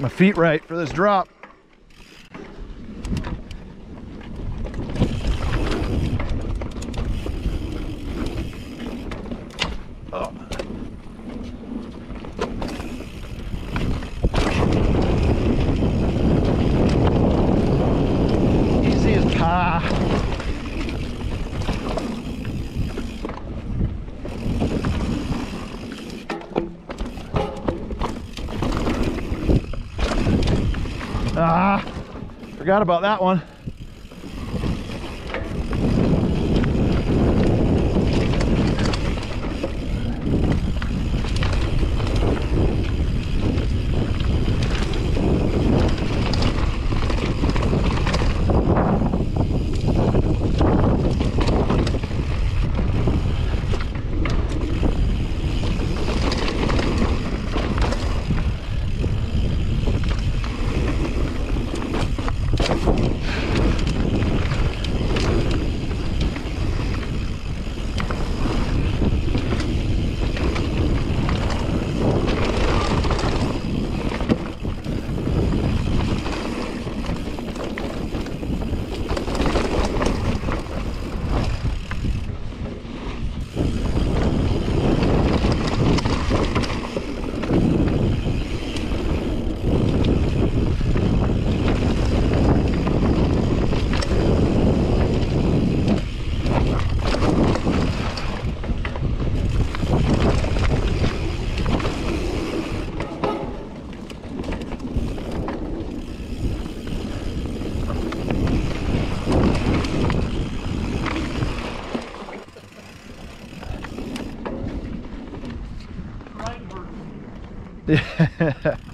my feet right for this drop. Ah, forgot about that one. Yeah.